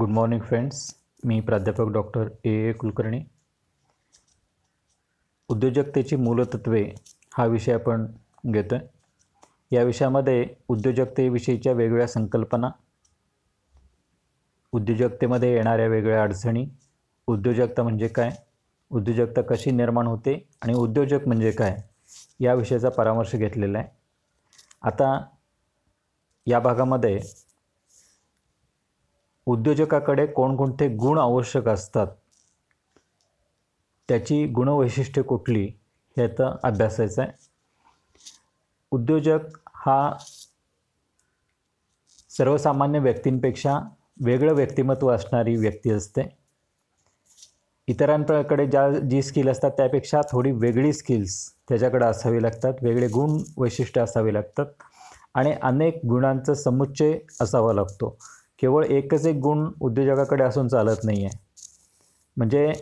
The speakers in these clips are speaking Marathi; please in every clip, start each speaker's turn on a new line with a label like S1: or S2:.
S1: गुड मॉर्निंग फ्रेंड्स मी प्राध्यापक डॉक्टर ए. ए. कुलकर्णी. उद्योजकतेची मूलतत्वे हा विषय आपण घेतो आहे या विषयामध्ये उद्योजकतेविषयीच्या वेगवेगळ्या संकल्पना उद्योजकतेमध्ये येणाऱ्या वेगवेगळ्या अडचणी उद्योजकता म्हणजे काय उद्योजकता कशी निर्माण होते आणि उद्योजक म्हणजे काय या विषयाचा परामर्श घेतलेला आहे. आता या भागामध्ये उद्योजकाकडे कोणकोणते गुण आवश्यक असतात? त्याची गुणवैशिष्ट्ये कुठली? हे आता अभ्यासायचं आहे उद्योजक हा सर्वसामान्य व्यक्तींपेक्षा वेगळं व्यक्तिमत्व असणारी व्यक्ती असते. इतरांकडे ज्या जी स्किल असतात त्यापेक्षा थोडी वेगळी स्किल्स त्याच्याकडे असावी लागतात. वेगळे गुण वैशिष्ट्य असावे लागतात. आणि अनेक गुणांचा समुच्चय असावा लागतो. केवळ एकच एक गुण उद्योजकाकडे असून चालत नाही आहे म्हणजे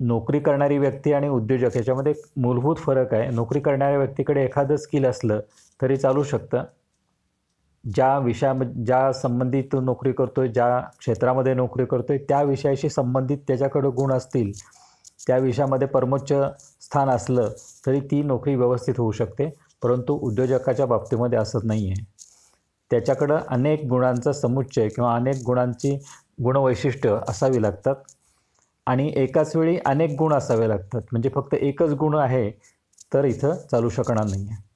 S1: नोकरी करणारी व्यक्ती आणि उद्योजक याच्यामध्ये एक मूलभूत फरक आहे. नोकरी करणाऱ्या व्यक्तीकडे एखादं स्किल असलं तरी चालू शकतं. ज्या विषया ज्या संबंधित तो नोकरी करतो आहे ज्या क्षेत्रामध्ये नोकरी करतो आहे त्या विषयाशी संबंधित त्याच्याकडं गुण असतील त्या विषयामध्ये परमोच्च स्थान असलं तरी ती नोकरी व्यवस्थित होऊ शकते. परंतु उद्योजकाच्या बाबतीमध्ये असं नाही आहे त्याच्याकडं अनेक गुणांचा समुच्चय किंवा अनेक गुणांची गुणवैशिष्ट्य असावी लागतात. आणि एकाच वेळी अनेक गुण असावे लागतात. म्हणजे फक्त एकच गुण आहे तर इथं चालू शकणार नाही आहे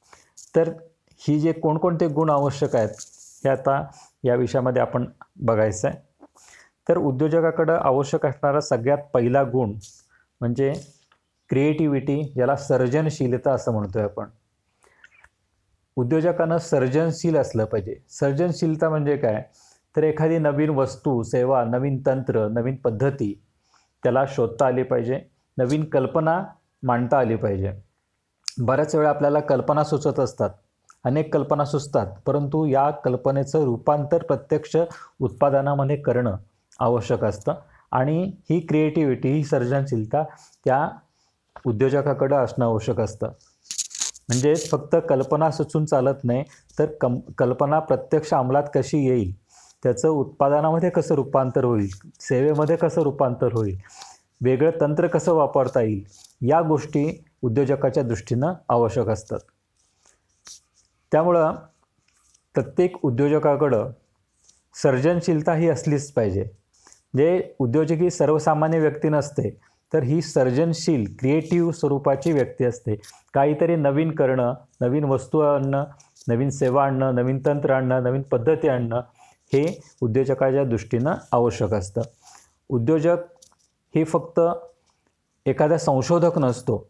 S1: तर ही जे कोणकोणते गुण आवश्यक आहेत हे आता या विषयामध्ये आपण बघायचं आहे तर उद्योजकाकडं आवश्यक असणारा सगळ्यात पहिला गुण म्हणजे क्रिएटिव्हिटी ज्याला सर्जनशीलता असं म्हणतो आहे आपण. उद्योजकानं सर्जनशील असलं पाहिजे. सर्जनशीलता म्हणजे काय? तर एखादी नवीन वस्तू सेवा नवीन तंत्र नवीन पद्धती त्याला शोधता आली पाहिजे. नवीन कल्पना मांडता आली पाहिजे. बऱ्याच वेळा आपल्याला कल्पना सुचत असतात. अनेक कल्पना सुचतात. परंतु या कल्पनेचं रूपांतर प्रत्यक्ष उत्पादनामध्ये करणं आवश्यक असतं. आणि ही क्रिएटिव्हिटी ही सर्जनशीलता त्या उद्योजकाकडं असणं आवश्यक असतं. म्हणजे फक्त कल्पना सुचून चालत नाही तर कम कल्पना प्रत्यक्ष अंमलात कशी येईल? त्याचं उत्पादनामध्ये कसं रूपांतर होईल? सेवेमध्ये कसं रूपांतर होईल? वेगळं तंत्र कसं वापरता येईल? या गोष्टी उद्योजकाच्या दृष्टीनं आवश्यक असतात. त्यामुळं प्रत्येक उद्योजकाकडं सर्जनशीलता ही असलीच पाहिजे. जे उद्योजक ही सर्वसामान्य व्यक्ती नसते तर ही सर्जनशील क्रिएटिव्ह स्वरूपाची व्यक्ती असते. काहीतरी नवीन करणं नवीन वस्तू आणणं नवीन सेवा आणणं नवीन तंत्र आणणं नवीन पद्धती आणणं हे उद्योजकाच्या दृष्टीनं आवश्यक असतं. उद्योजक हे फक्त एखादा संशोधक नसतो.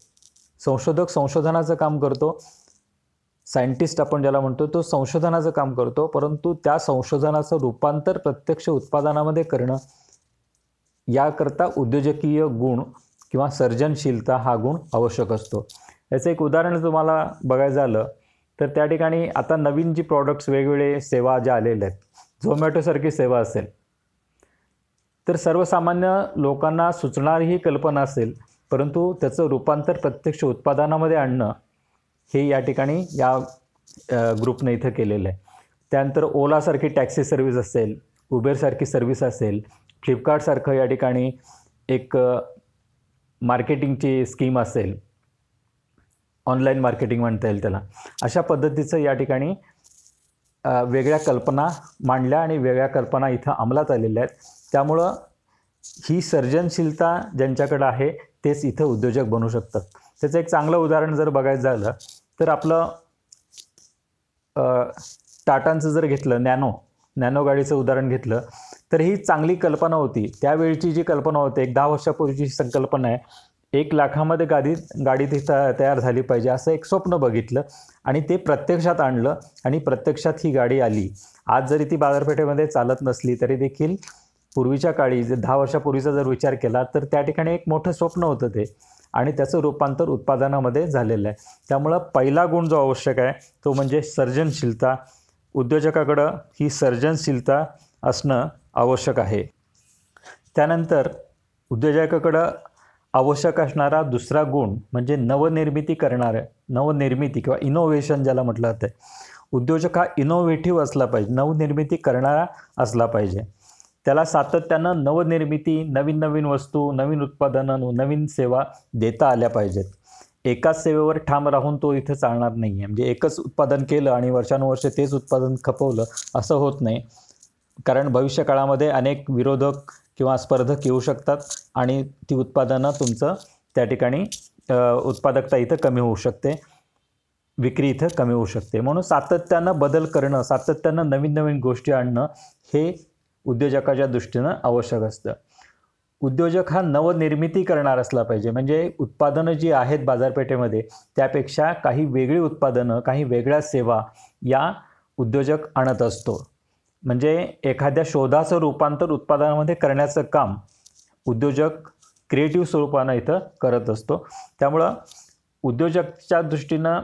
S1: संशोधक संशोधनाचं काम करतो. सायंटिस्ट आपण ज्याला म्हणतो तो संशोधनाचं काम करतो परंतु त्या संशोधनाचं रूपांतर प्रत्यक्ष उत्पादनामध्ये करणं याकरता उद्योजकीय गुण किंवा सर्जनशीलता हा गुण आवश्यक असतो. याचं एक उदाहरण तुम्हाला बघायचं झालं तर त्या ठिकाणी आता नवीन जी प्रॉडक्ट्स वेगवेगळे सेवा ज्या आलेल्या आहेत झोमॅटोसारखी सेवा असेल तर सर्वसामान्य लोकांना सुचणारी ही कल्पना असेल परंतु त्याचं रूपांतर प्रत्यक्ष उत्पादनामध्ये आणणं हे या ठिकाणी या ग्रुपने इथं केलेलं आहे. त्यानंतर ओलासारखी टॅक्सी सर्व्हिस असेल उबेरसारखी सर्व्हिस असेल फ्लिपकार्टसारखं या ठिकाणी एक मार्केटिंगची स्कीम असेल ऑनलाईन मार्केटिंग म्हणता येईल त्याला अशा पद्धतीचं या ठिकाणी वेगळ्या कल्पना मांडल्या आणि वेगळ्या कल्पना इथं अंमलात आलेल्या आहेत. त्यामुळं ही सर्जनशीलता ज्यांच्याकडं आहे तेच इथं उद्योजक बनू शकतात. त्याचं एक चांगलं उदाहरण जर बघायचं झालं तर आपलं टाटांचं जर घेतलं नॅनो नॅनो गाडीचं उदाहरण घेतलं तर ही चांगली कल्पना होती. त्यावेळची जी कल्पना होती एक दहा वर्षापूर्वीची संकल्पना आहे. एक लाखामध्ये गाडी गाडी तिथं तयार झाली पाहिजे असं एक स्वप्न बघितलं आणि ते प्रत्यक्षात आणलं आणि प्रत्यक्षात ही गाडी आली. आज जरी ती बाजारपेठेमध्ये चालत नसली तरी देखील पूर्वीच्या काळी जर दहा वर्षापूर्वीचा जर विचार केला तर त्या ठिकाणी एक मोठं स्वप्न होतं ते आणि त्याचं रूपांतर उत्पादनामध्ये झालेलं आहे. त्यामुळं पहिला गुण जो आवश्यक आहे तो म्हणजे सर्जनशीलता. उद्योजकाकडं ही सर्जनशीलता असणं आवश्यक आहे. त्यानंतर उद्योजकाकडं आवश्यक असणारा दुसरा गुण म्हणजे नवनिर्मिती करणारं नवनिर्मिती किंवा इनोव्हेशन ज्याला म्हटलं जातं उद्योजक हा इनोव्हेटिव्ह असला पाहिजे नवनिर्मिती करणारा असला पाहिजे. त्याला सातत्यानं नवनिर्मिती नवीन नवीन वस्तू नवीन उत्पादनं नवीन सेवा देता आल्या पाहिजेत. एकाच सेवेवर ठाम राहून तो इथे चालणार नाही आहे म्हणजे एकच उत्पादन केलं आणि वर्षानुवर्षे तेच उत्पादन खपवलं असं होत नाही. कारण भविष्य काळामध्ये अनेक विरोधक किंवा स्पर्धक येऊ शकतात आणि ती उत्पादनं तुमचं त्या ठिकाणी उत्पादकता इथं कमी होऊ शकते विक्री इथं कमी होऊ शकते. म्हणून सातत्यानं बदल करणं सातत्यानं नवीन नवीन गोष्टी आणणं हे उद्योजकाच्या दृष्टीनं आवश्यक असतं. उद्योजक हा नवनिर्मिती करणार असला पाहिजे. म्हणजे उत्पादनं जी आहेत बाजारपेठेमध्ये त्यापेक्षा काही वेगळी उत्पादनं काही वेगळ्या सेवा या उद्योजक आणत असतो. म्हणजे एखाद्या शोधाचं रूपांतर उत्पादनामध्ये करण्याचं काम उद्योजक क्रिएटिव्ह स्वरूपानं इथं करत असतो. त्यामुळं उद्योजकच्या दृष्टीनं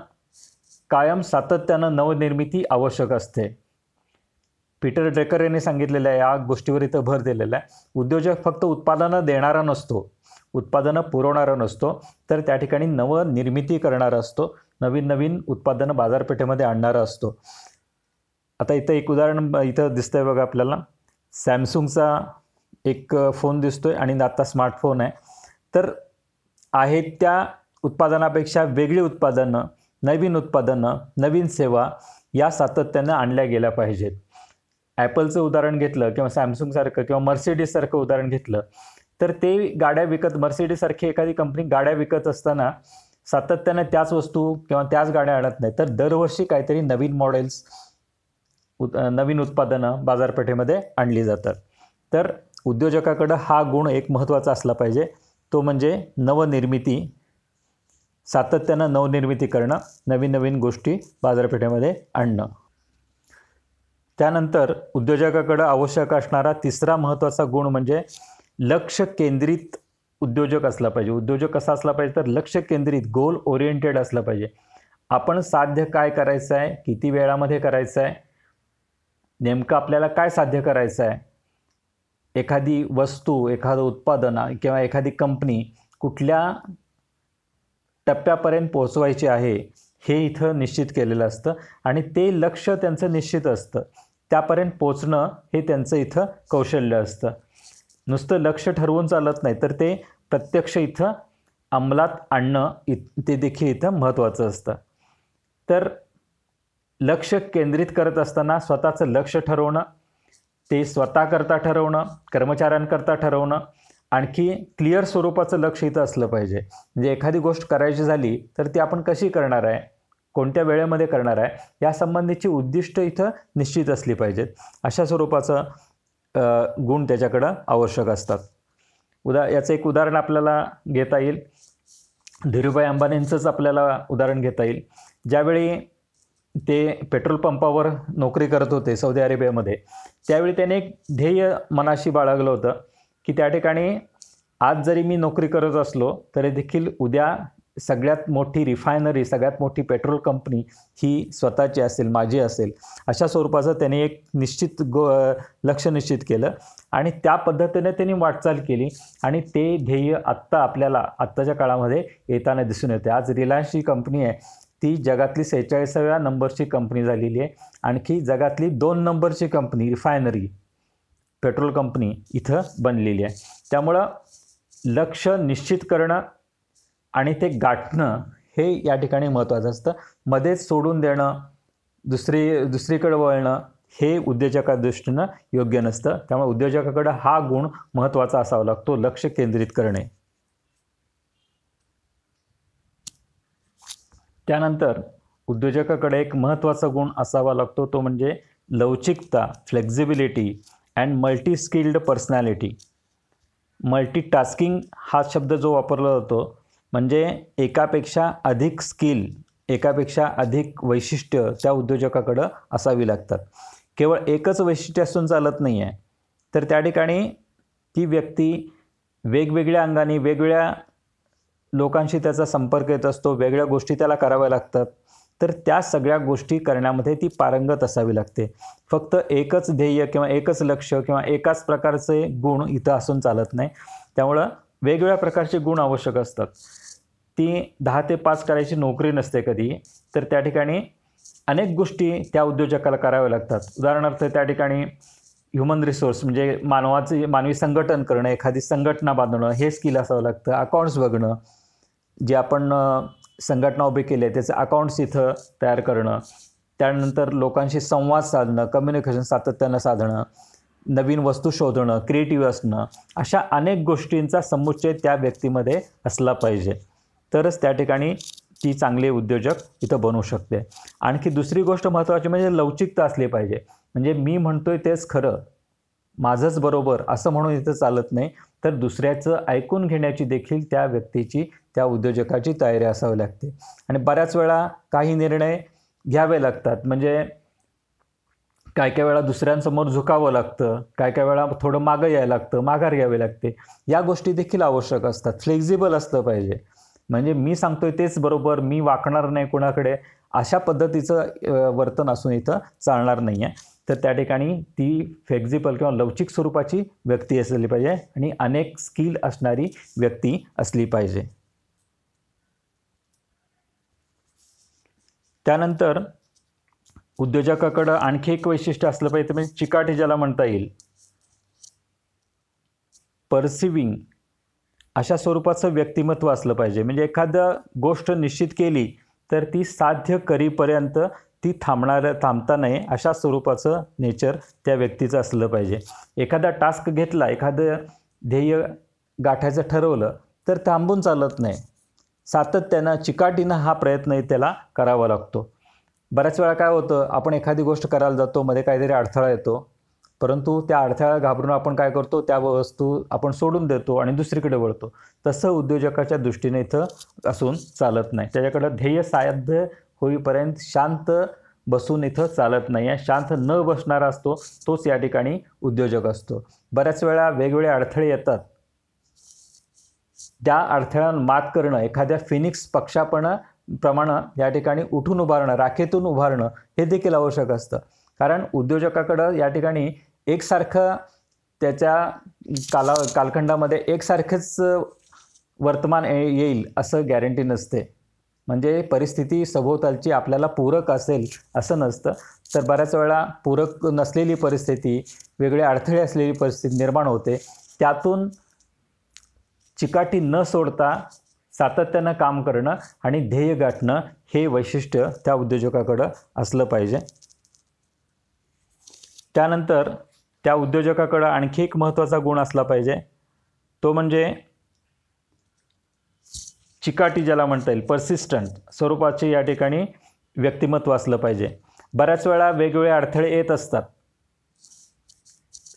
S1: कायम सातत्यानं नवनिर्मिती आवश्यक असते. पीटर ड्रेकर यांनी सांगितलेलं आहे या गोष्टीवर इथं भर दिलेला आहे. उद्योजक फक्त उत्पादनं देणारा नसतो उत्पादनं पुरवणारा नसतो तर त्या ठिकाणी नवनिर्मिती करणारा असतो नवीन नवीन उत्पादनं बाजारपेठेमध्ये आणणारा असतो. आता इथं एक उदाहरण इथं दिसतं आहे बघा आपल्याला. सॅमसुंगचा एक फोन दिसतो आहे आणि आता स्मार्टफोन आहे. तर आहेत त्या उत्पादनापेक्षा वेगळी उत्पादनं नवीन उत्पादनं नवीन सेवा या सातत्यानं आणल्या गेल्या पाहिजेत. ॲपलचं उदाहरण घेतलं किंवा सॅमसंगसारखं किंवा मर्सिडीजसारखं उदाहरण घेतलं तर ते गाड्या विकत मर्सिडीजसारखी एखादी कंपनी गाड्या विकत असताना सातत्यानं त्याच वस्तू किंवा त्याच गाड्या आणत नाही. तर दरवर्षी काहीतरी नवीन मॉडेल्स उत नवीन उत्पादनं बाजारपेठेमध्ये आणली जातात. तर उद्योजकाकडं हा गुण एक महत्त्वाचा असला पाहिजे. तो म्हणजे नवनिर्मिती सातत्यानं नवनिर्मिती करणं नवीन नवीन गोष्टी बाजारपेठेमध्ये आणणं. त्यानंतर उद्योजकाकडं आवश्यक असणारा तिसरा महत्त्वाचा गुण म्हणजे लक्ष केंद्रित उद्योजक असला पाहिजे. उद्योजक कसा असला पाहिजे तर लक्ष केंद्रित गोल ओरिएंटेड असलं पाहिजे. आपण साध्य काय करायचं आहे किती वेळामध्ये करायचं आहे नेमकं आपल्याला काय साध्य करायचं आहे? एखादी वस्तू एखादं उत्पादन किंवा एखादी कंपनी कुठल्या टप्प्यापर्यंत पोचवायची आहे हे इथं निश्चित केलेलं असतं आणि ते लक्ष त्यांचं निश्चित असतं. त्यापर्यंत पोचणं हे त्यांचं इथं कौशल्य असतं. नुसतं लक्ष ठरवून चालत नाही तर ते प्रत्यक्ष इथं अंमलात आणणं इ ते देखील इथं महत्त्वाचं असतं. तर लक्ष केंद्रित करत असताना स्वतःचं लक्ष ठरवणं ते स्वतःकरता ठरवणं कर्मचाऱ्यांकरता ठरवणं आणखी क्लिअर स्वरूपाचं लक्ष इथं असलं पाहिजे. म्हणजे एखादी गोष्ट करायची झाली तर ती आपण कशी करणार आहे? कोणत्या वेळेमध्ये करणार आहे? या संबंधीची उद्दिष्ट इथं निश्चित असली पाहिजेत. अशा स्वरूपाचं गुण त्याच्याकडं आवश्यक असतात. उदा याचं एक उदाहरण आपल्याला घेता येईल. धीरूभाई अंबानींचंच आपल्याला उदाहरण घेता येईल. ज्यावेळी ते पेट्रोल पंपावर नोकरी करत होते सौदी अरेबियामध्ये. त्यावेळी त्याने एक ध्येय मनाशी बाळगलं होतं की त्या ठिकाणी आज जरी मी नोकरी करत असलो तरी देखील उद्या सगळ्यात मोठी रिफायनरी सगळ्यात मोठी पेट्रोल कंपनी ही स्वतःची असेल माझी असेल अशा स्वरूपाचं त्याने एक निश्चित गो लक्ष निश्चित केलं आणि त्या पद्धतीने त्यांनी वाटचाल केली आणि ते ध्येय आत्ता आपल्याला आत्ताच्या काळामध्ये येताना दिसून येते. आज रिलायन्स ही कंपनी आहे ती जगातली सेहेचाळीसाव्या नंबरची कंपनी झालेली आहे. आणखी जगातली दोन नंबरची कंपनी रिफायनरी पेट्रोल कंपनी इथं बनलेली आहे. त्यामुळं लक्ष निश्चित करणं आणि ते गाठणं हे या ठिकाणी महत्त्वाचं असतं. मध्येच सोडून देणं दुसरी दुसरीकडं वळणं हे उद्योजका दृष्टीनं योग्य नसतं. त्यामुळे उद्योजकाकडं हा गुण महत्त्वाचा असावा लागतो. लक्ष केंद्रित करणे. त्यानंतर उद्योजकाकडे एक महत्त्वाचा गुण असावा लागतो तो म्हणजे लवचिकता flexibility and multi skilled personality multitasking हा शब्द जो वापरला जातो म्हणजे एकापेक्षा अधिक स्किल एकापेक्षा अधिक वैशिष्ट्य त्या उद्योजकाकडं असावी लागतात. केवळ एकच वैशिष्ट्य असून चालत नाही आहे तर त्या ठिकाणी ती व्यक्ती वेगवेगळ्या अंगाने वेगवेगळ्या लोकांशी त्याचा संपर्क येत असतो वेगळ्या गोष्टी त्याला कराव्या लागतात. तर त्या सगळ्या गोष्टी करण्यामध्ये ती पारंगत असावी लागते. फक्त एकच ध्येय किंवा एकच लक्ष किंवा एकाच प्रकारचे गुण इथं असून चालत नाही. त्यामुळं वेगवेगळ्या प्रकारचे गुण आवश्यक असतात. ती दहा ते पाच करायची नोकरी नसते कधी तर त्या ठिकाणी अनेक गोष्टी त्या उद्योजकाला कराव्या लागतात. उदाहरणार्थ त्या ठिकाणी ह्युमन रिसोर्स म्हणजे मानवाचे मानवी संघटन करणं एखादी संघटना बांधणं हे स्किल असावं लागतं. अकाउंट्स बघणं जे आपण संघटना उभी केली आहे त्याचे अकाउंट्स इथं तयार करणं त्यानंतर लोकांशी संवाद साधणं कम्युनिकेशन सातत्यानं साधणं नवीन वस्तू शोधणं क्रिएटिव्ह असणं अशा अनेक गोष्टींचा समुच्चय त्या व्यक्तीमध्ये असला पाहिजे. तरच त्या ठिकाणी ती चांगले उद्योजक इथं बनवू शकते. आणखी दुसरी गोष्ट महत्त्वाची म्हणजे लवचिकता असली पाहिजे. म्हणजे मी म्हणतोय तेच खरं. माझंच बरोबर. असं म्हणून इथं चालत नाही. तर दुसऱ्याचं ऐकून घेण्याची देखील त्या व्यक्तीची त्या उद्योजकाची तयारी असावी लागते. आणि बऱ्याच वेळा काही निर्णय घ्यावे लागतात. म्हणजे काय काय वेळा दुसऱ्यांसमोर झुकावं लागतं. काय काय वेळा थोडं मागं यायला लागतं माघार घ्यावी लागते. या गोष्टी देखील आवश्यक असतात. फ्लेक्झिबल असलं पाहिजे. म्हणजे मी सांगतोय तेच बरोबर. मी वाकणार नाही कोणाकडे अशा पद्धतीचं वर्तन असून इथं चालणार नाही आहे तर त्या ठिकाणी ती फ्लेक्झिबल किंवा लवचिक स्वरूपाची व्यक्ती असली पाहिजे आणि अनेक स्किल असणारी व्यक्ती असली पाहिजे. त्यानंतर उद्योजकाकडं आणखी एक वैशिष्ट्य असलं पाहिजे म्हणजे चिकाटी ज्याला म्हणता येईल. परसिविंग अशा स्वरूपाचं व्यक्तिमत्व असलं पाहिजे. म्हणजे एखादं गोष्ट निश्चित केली तर ती साध्य करीपर्यंत ती थांबणार थांबता नाही अशा स्वरूपाचं नेचर त्या व्यक्तीचं असलं पाहिजे. एखादा टास्क घेतला एखादं ध्येय गाठायचं ठरवलं तर थांबून चालत नाही. सातत्यानं चिकाटीनं हा प्रयत्न त्याला करावा लागतो. बऱ्याच वेळा काय होतं आपण एखादी गोष्ट करायला जातो मध्ये काहीतरी अडथळा येतो परंतु त्या अडथळा घाबरून आपण काय करतो त्या वस्तू आपण सोडून देतो आणि दुसरीकडे वळतो. तसं उद्योजकाच्या दृष्टीने इथं असून चालत नाही. त्याच्याकडं ध्येय साध्य होईपर्यंत शांत बसून इथं चालत नाही. आहे शांत न बसणारा असतो तोच या ठिकाणी उद्योजक असतो. बऱ्याच वेळा वेगवेगळे अडथळे येतात. त्या अडथळ्यांना मात करणं एखाद्या फिनिक्स पक्षापणं प्रमाणं या ठिकाणी उठून उभारणं राखेतून उभारणं हे देखील आवश्यक असतं. कारण उद्योजकाकडं या ठिकाणी एकसारखं त्याच्या काला कालखंडामध्ये एकसारखेच वर्तमान येईल असं गॅरंटी नसते. म्हणजे परिस्थिती सभोवतालची आपल्याला पूरक असेल असं नसतं. तर बऱ्याच वेळा पूरक नसलेली परिस्थिती वेगळे अडथळे असलेली परिस्थिती निर्माण होते. त्यातून चिकाटी न सोडता सातत्यानं काम करणं आणि ध्येय गाठणं हे वैशिष्ट्य त्या उद्योजकाकडं असलं पाहिजे. त्यानंतर त्या उद्योजकाकडं आणखी एक महत्त्वाचा गुण असला पाहिजे. तो म्हणजे चिकाटी ज्याला म्हणता येईल पर्सिस्टंट स्वरूपाचे या ठिकाणी व्यक्तिमत्व असलं पाहिजे. बऱ्याच वेळा वेगवेगळे अडथळे येत असतात.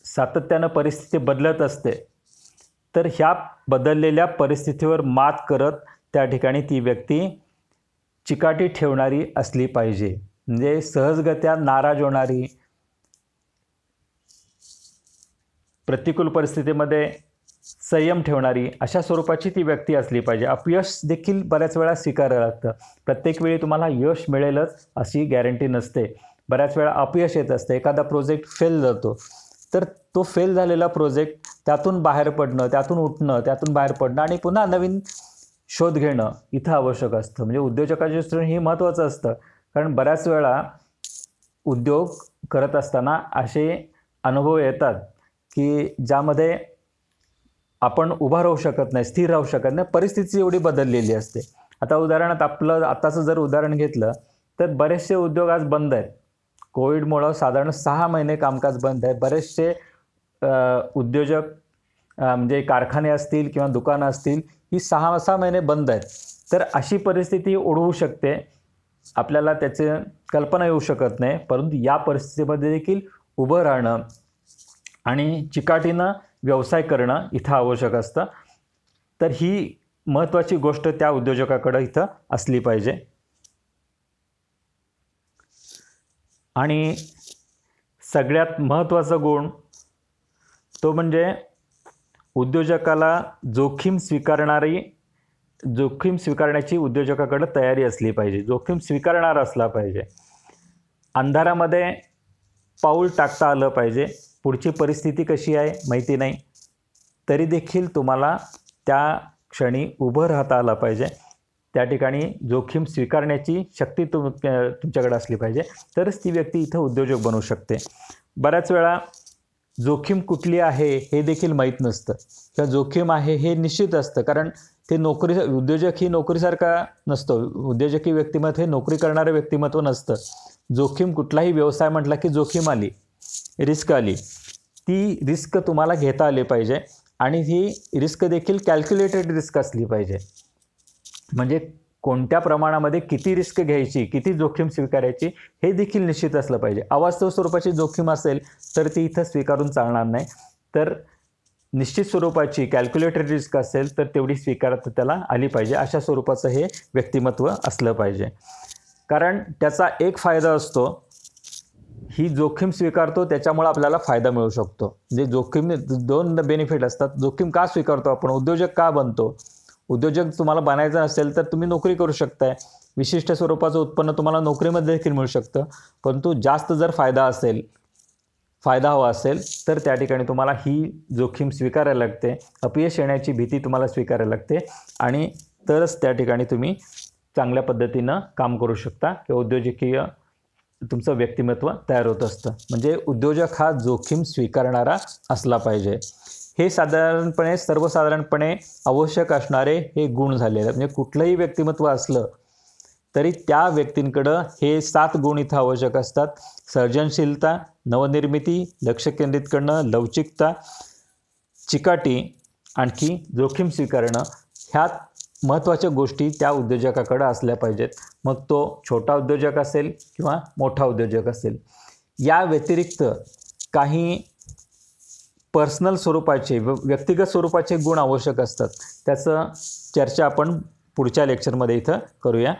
S1: सातत्यानं परिस्थिती बदलत असते. तर ह्या बदललेल्या परिस्थितीवर मात करत त्या ठिकाणी ती व्यक्ती चिकाटी ठेवणारी असली पाहिजे. म्हणजे सहजगत्या नाराज होणारी प्रतिकूल परिस्थितीमध्ये संयम ठेवणारी अशा स्वरूपाची ती व्यक्ती असली पाहिजे. अपयश देखील बऱ्याच वेळा स्वीकारावं लागतं. प्रत्येक वेळी तुम्हाला यश मिळेलच अशी गॅरंटी नसते. बऱ्याच वेळा अपयश येत असते. एखादा प्रोजेक्ट फेल जातो. तर तो फेल झालेला प्रोजेक्ट त्यातून बाहेर पडणं त्यातून उठणं त्यातून बाहेर पडणं आणि पुन्हा नवीन शोध घेणं इथं आवश्यक असतं. म्हणजे उद्योजकाच्या दृष्टीने हे महत्त्वाचं असतं. कारण बऱ्याच वेळा उद्योग करत असताना असे अनुभव येतात की ज्यामध्ये आपण उभा राहू शकत नाही स्थिर राहू शकत नाही परिस्थिती एवढी बदललेली असते. आता उदाहरणार्थ आपलं आत्ताचं जर उदाहरण घेतलं तर बरेचसे उद्योग आज बंद आहेत. कोविडमुळं साधारण सहा महिने कामकाज बंद आहे. बरेचसे उद्योजक म्हणजे कारखाने असतील किंवा दुकानं असतील ही सहा सहा महिने बंद आहेत. तर अशी परिस्थिती ओढवू शकते. आपल्याला त्याचे कल्पना येऊ शकत नाही. परंतु या परिस्थितीमध्ये देखील उभं राहणं आणि चिकाटीनं व्यवसाय करणं इथं आवश्यक असतं. तर ही महत्त्वाची गोष्ट त्या उद्योजकाकडं इथं असली पाहिजे. आणि सगळ्यात महत्त्वाचा गुण तो म्हणजे उद्योजकाला जोखीम स्वीकारणारी जोखीम स्वीकारण्याची उद्योजकाकडे तयारी असली पाहिजे जोखीम स्वीकारणारा असला पाहिजे. अंधारामध्ये पाऊल टाकता आलं पाहिजे. पुढची परिस्थिती कशी आहे माहिती नाही. तरी देखील तुम्हाला त्या क्षणी उभं राहता आलं पाहिजे. त्या ठिकाणी जोखीम स्वीकारण्याची शक्ती तुम तुमच्याकडे असली पाहिजे. तरच ती व्यक्ती इथं उद्योजक बनू शकते. बऱ्याच वेळा जोखीम कुठली आहे हे देखील माहीत नसतं. किंवा जोखीम आहे हे निश्चित असतं. कारण ते नोकरी उद्योजक ही नोकरीसारखा नसतो. उद्योजक ही व्यक्तिमत्व हे नोकरी करणारं व्यक्तिमत्व नसतं. जोखीम कुठलाही व्यवसाय म्हटला की जोखीम आली रिस्क आली ती रिस्क तुम्हाला घेता आली पाहिजे. आणि ही रिस्क देखील कॅल्क्युलेटेड रिस्क असली पाहिजे. म्हणजे कोणत्या प्रमाणामध्ये किती रिस्क घ्यायची किती जोखीम स्वीकारायची हे देखील निश्चित असलं पाहिजे. अवास्तव स्वरूपाची जोखीम असेल तर ती इथं स्वीकारून चालणार नाही. तर निश्चित स्वरूपाची कॅल्क्युलेटेड रिस्क असेल तर तेवढी स्वीकारता त्याला आली पाहिजे. अशा स्वरूपाचं हे व्यक्तिमत्व असलं पाहिजे. कारण त्याचा एक फायदा असतो ही जोखीम स्वीकारतो त्याच्यामुळे आपल्याला फायदा मिळू शकतो. म्हणजे जोखीम दोन बेनिफिट असतात. जोखीम का स्वीकारतो आपण? उद्योजक का बनतो? उद्योजक तुम्हाला बनायचं असेल तर तुम्ही नोकरी करू शकताय. विशिष्ट स्वरूपाचं उत्पन्न तुम्हाला नोकरीमध्ये देखील मिळू शकतं. परंतु जास्त जर फायदा असेल फायदा हवा असेल तर त्या ठिकाणी तुम्हाला ही जोखीम स्वीकारायला लागते. अपयश येण्याची भीती तुम्हाला स्वीकारायला लागते. आणि तरच त्या ठिकाणी तुम्ही चांगल्या पद्धतीनं काम करू शकता किंवा उद्योजकीय तुमचं व्यक्तिमत्व तयार होत असतं. म्हणजे उद्योजक हा जोखीम स्वीकारणारा असला पाहिजे. हे साधारणपणे सर्वसाधारणपणे आवश्यक असणारे हे गुण झालेले आहेत. म्हणजे कुठलंही व्यक्तिमत्व असलं तरी त्या व्यक्तींकडं हे सात गुण इथं आवश्यक असतात. सर्जनशीलता नवनिर्मिती लक्ष केंद्रित करणं लवचिकता चिकाटी आणखी जोखीम स्वीकारणं ह्या महत्त्वाच्या गोष्टी त्या उद्योजकाकडं असल्या पाहिजेत. मग तो छोटा उद्योजक असेल किंवा मोठा उद्योजक असेल. या व्यतिरिक्त काही पर्सनल स्वरूपाचे व व्यक्तिगत स्वरूपाचे गुण आवश्यक असतात. त्याचं चर्चा आपण पुढच्या लेक्चरमध्ये इथं करूया.